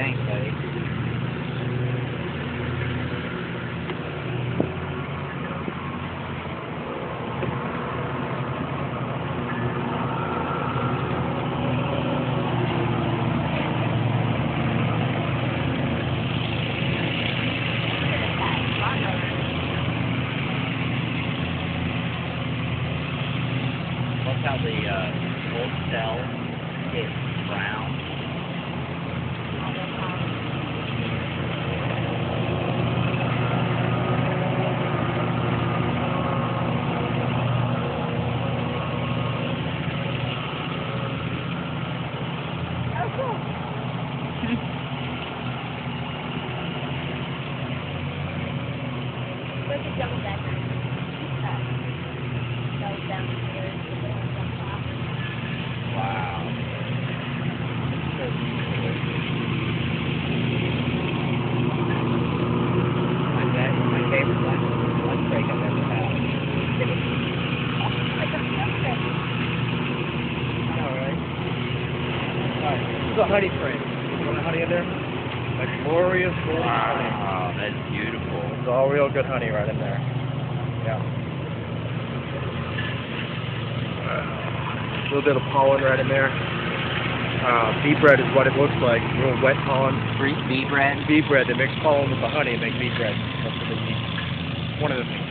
Thanks, buddy. That's how the uh, old cell is brown. Right. Alright, this is a honey frame. You want a honey in there? A glorious honey. Wow. It's all real good honey right in there. Yeah. A little bit of pollen right in there. Uh, bee bread is what it looks like. Real wet pollen. Free bee bread. Bee bread. They mix pollen with the honey and make bee bread. That's what they eat. One of the things.